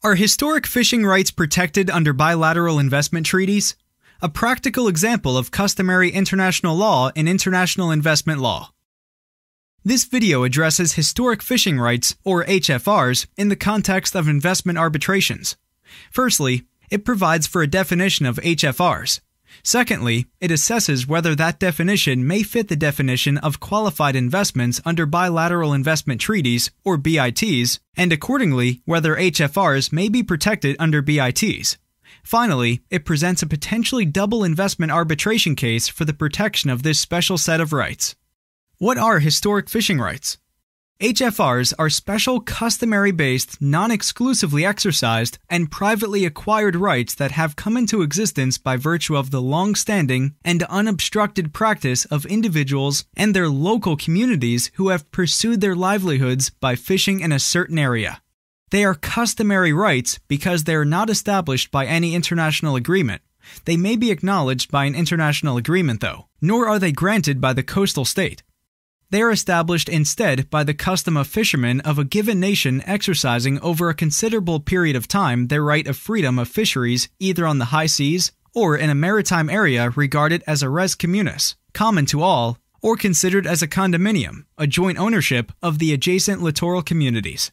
Are historic fishing rights protected under bilateral investment treaties? A practical example of customary international law in international investment law. This video addresses historic fishing rights, or HFRs, in the context of investment arbitrations. Firstly, it provides for a definition of HFRs, Secondly, it assesses whether that definition may fit the definition of qualified investments under bilateral investment treaties, or BITs, and accordingly, whether HFRs may be protected under BITs. Finally, it presents a potentially double investment arbitration case for the protection of this special set of rights. What are historic fishing rights? HFRs are special customary based, non exclusively exercised, and privately acquired rights that have come into existence by virtue of the long standing and unobstructed practice of individuals and their local communities who have pursued their livelihoods by fishing in a certain area. They are customary rights because they are not established by any international agreement. They may be acknowledged by an international agreement, though, nor are they granted by the coastal state. They are established instead by the custom of fishermen of a given nation exercising over a considerable period of time their right of freedom of fisheries either on the high seas or in a maritime area regarded as a res communis, common to all, or considered as a condominium, a joint ownership of the adjacent littoral communities.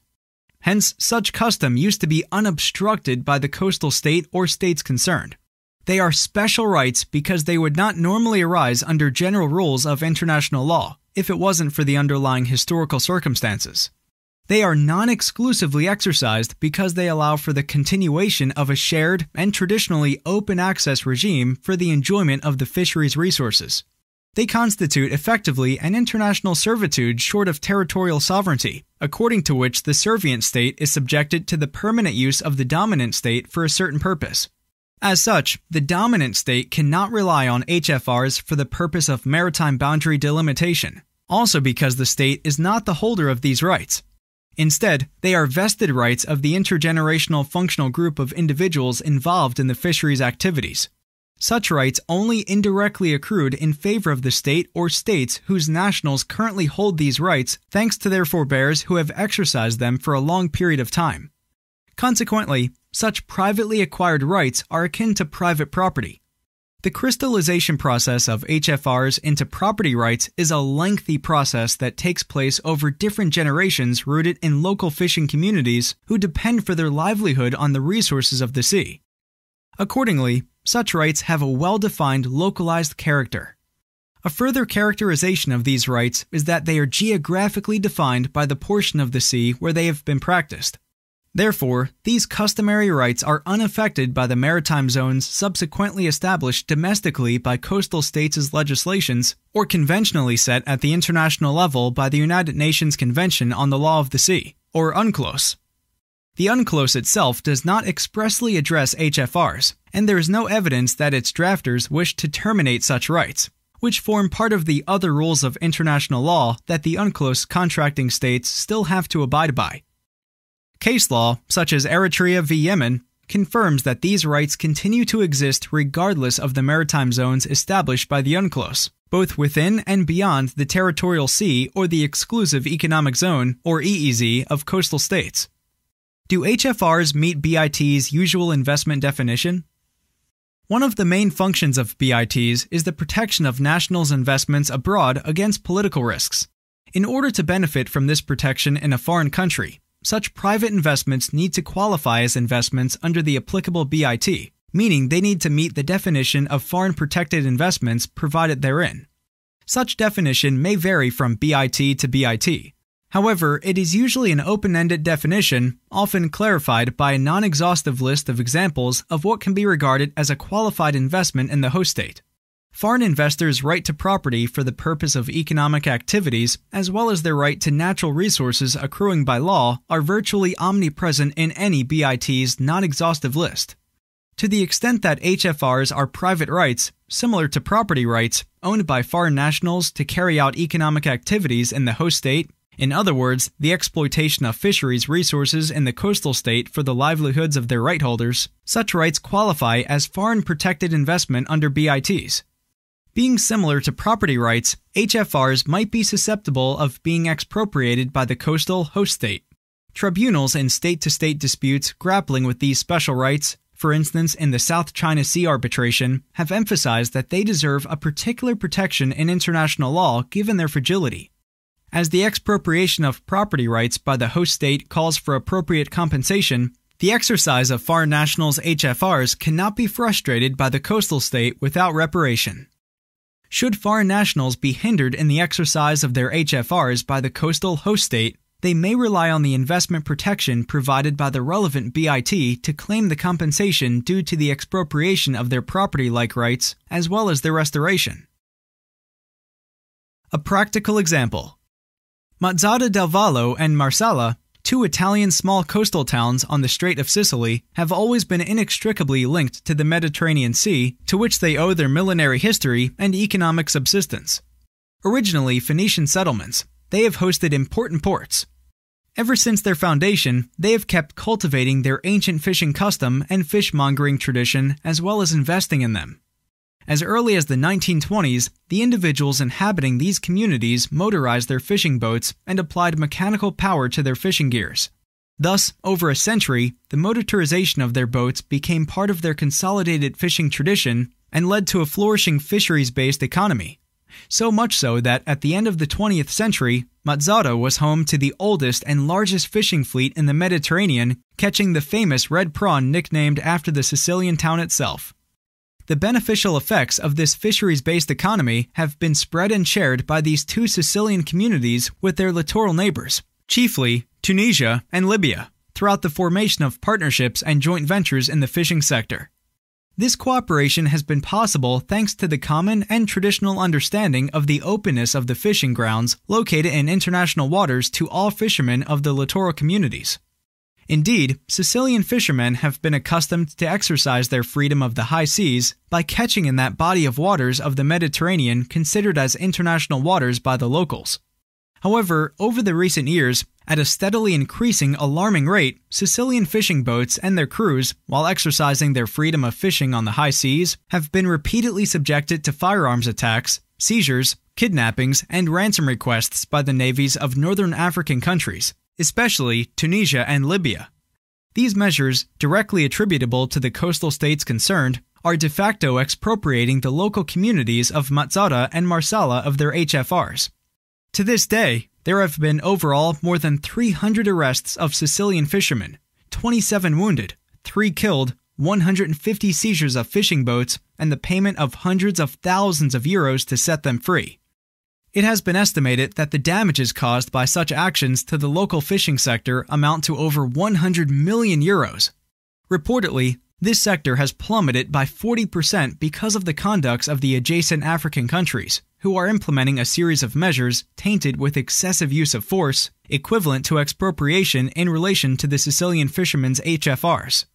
Hence, such custom used to be unobstructed by the coastal state or states concerned. They are special rights because they would not normally arise under general rules of international law, if it wasn't for the underlying historical circumstances. They are non exclusively exercised because they allow for the continuation of a shared and traditionally open access regime for the enjoyment of the fisheries resources. They constitute effectively an international servitude short of territorial sovereignty, according to which the servient state is subjected to the permanent use of the dominant state for a certain purpose. As such, the dominant state cannot rely on HFRs for the purpose of maritime boundary delimitation, also because the state is not the holder of these rights. Instead, they are vested rights of the intergenerational functional group of individuals involved in the fisheries activities. Such rights only indirectly accrued in favor of the state or states whose nationals currently hold these rights thanks to their forebears who have exercised them for a long period of time. Consequently, such privately acquired rights are akin to private property. The crystallization process of HFRs into property rights is a lengthy process that takes place over different generations rooted in local fishing communities who depend for their livelihood on the resources of the sea. Accordingly, such rights have a well defined localized character. A further characterization of these rights is that they are geographically defined by the portion of the sea where they have been practiced. Therefore, these customary rights are unaffected by the maritime zones subsequently established domestically by coastal states' legislations or conventionally set at the international level by the United Nations Convention on the Law of the Sea, or UNCLOS. The UNCLOS itself does not expressly address HFRs, and there is no evidence that its drafters wished to terminate such rights, which form part of the other rules of international law that the UNCLOS contracting states still have to abide by. Case law, such as Eritrea v. Yemen, confirms that these rights continue to exist regardless of the maritime zones established by the UNCLOS, both within and beyond the territorial sea or the exclusive economic zone, or EEZ, of coastal states. Do HFRs meet BIT's usual investment definition? One of the main functions of BITs is the protection of nationals' investments abroad against political risks. In order to benefit from this protection in a foreign country, such private investments need to qualify as investments under the applicable BIT, meaning they need to meet the definition of foreign protected investments provided therein. Such definition may vary from BIT to BIT. However, it is usually an open ended definition, often clarified by a non exhaustive list of examples of what can be regarded as a qualified investment in the host state. Foreign investors' right to property for the purpose of economic activities, as well as their right to natural resources accruing by law, are virtually omnipresent in any BIT's non exhaustive list. To the extent that HFRs are private rights, similar to property rights, owned by foreign nationals to carry out economic activities in the host state, in other words, the exploitation of fisheries resources in the coastal state for the livelihoods of their right holders, such rights qualify as foreign protected investment under BITs. Being similar to property rights, HFRs might be susceptible of being expropriated by the coastal host state. Tribunals in state to state disputes grappling with these special rights, for instance in the South China Sea arbitration, have emphasized that they deserve a particular protection in international law given their fragility. As the expropriation of property rights by the host state calls for appropriate compensation, the exercise of foreign nationals' HFRs cannot be frustrated by the coastal state without reparation. Should foreign nationals be hindered in the exercise of their HFRs by the coastal host state, they may rely on the investment protection provided by the relevant BIT to claim the compensation due to the expropriation of their property like rights as well as their restoration. A practical example Mazara del Vallo and Marsala, two Italian small coastal towns on the Strait of Sicily, have always been inextricably linked to the Mediterranean Sea, to which they owe their millenary history and economic subsistence. Originally Phoenician settlements, they have hosted important ports. Ever since their foundation, they have kept cultivating their ancient fishing custom and fishmongering tradition as well as investing in them. As early as the 1920s, the individuals inhabiting these communities motorized their fishing boats and applied mechanical power to their fishing gears. Thus, over a century, the motorization of their boats became part of their consolidated fishing tradition and led to a flourishing fisheries based economy. So much so that at the end of the 20th century, Mazara was home to the oldest and largest fishing fleet in the Mediterranean, catching the famous red prawn nicknamed after the Sicilian town itself. The beneficial effects of this fisheries based economy have been spread and shared by these two Sicilian communities with their littoral neighbors, chiefly Tunisia and Libya, throughout the formation of partnerships and joint ventures in the fishing sector. This cooperation has been possible thanks to the common and traditional understanding of the openness of the fishing grounds located in international waters to all fishermen of the littoral communities. Indeed, Sicilian fishermen have been accustomed to exercise their freedom of the high seas by catching in that body of waters of the Mediterranean considered as international waters by the locals. However, over the recent years, at a steadily increasing alarming rate, Sicilian fishing boats and their crews, while exercising their freedom of fishing on the high seas, have been repeatedly subjected to firearms attacks, seizures, kidnappings, and ransom requests by the navies of northern African countries, especially Tunisia and Libya. These measures, directly attributable to the coastal states concerned, are de facto expropriating the local communities of Mazara and Marsala of their HFRs. To this day, there have been overall more than 300 arrests of Sicilian fishermen, 27 wounded, 3 killed, 150 seizures of fishing boats, and the payment of hundreds of thousands of euros to set them free. It has been estimated that the damages caused by such actions to the local fishing sector amount to over 100 million euros. Reportedly, this sector has plummeted by 40% because of the conducts of the adjacent African countries, who are implementing a series of measures tainted with excessive use of force, equivalent to expropriation in relation to the Sicilian fishermen's HFRs.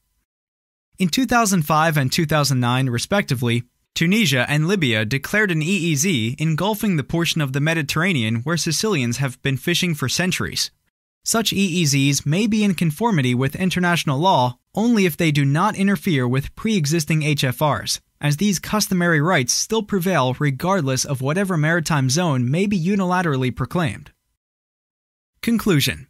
In 2005 and 2009, respectively, Tunisia and Libya declared an EEZ engulfing the portion of the Mediterranean where Sicilians have been fishing for centuries. Such EEZs may be in conformity with international law only if they do not interfere with pre existing HFRs, as these customary rights still prevail regardless of whatever maritime zone may be unilaterally proclaimed. Conclusion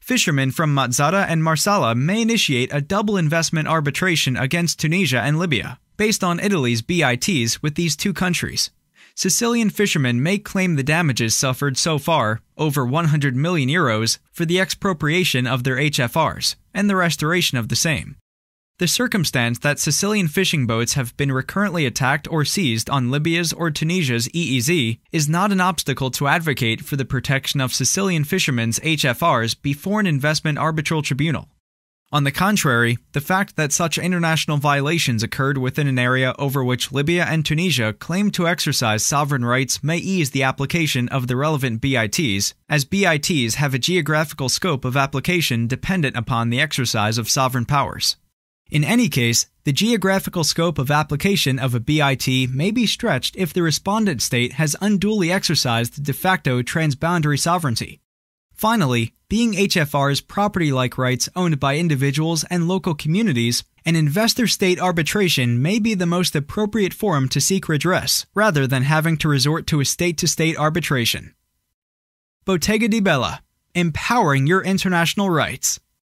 Fishermen from Mazara and Marsala may initiate a double investment arbitration against Tunisia and Libya, based on Italy's BITs with these two countries. Sicilian fishermen may claim the damages suffered so far, over 100 million euros, for the expropriation of their HFRs and the restoration of the same. The circumstance that Sicilian fishing boats have been recurrently attacked or seized on Libya's or Tunisia's EEZ is not an obstacle to advocate for the protection of Sicilian fishermen's HFRs before an investment arbitral tribunal. On the contrary, the fact that such international violations occurred within an area over which Libya and Tunisia claim to exercise sovereign rights may ease the application of the relevant BITs, as BITs have a geographical scope of application dependent upon the exercise of sovereign powers. In any case, the geographical scope of application of a BIT may be stretched if the respondent state has unduly exercised de facto transboundary sovereignty. Finally, being HFR's property like rights owned by individuals and local communities, an investor state arbitration may be the most appropriate forum to seek redress, rather than having to resort to a state to state arbitration. Bottega di Bella empowering your international rights.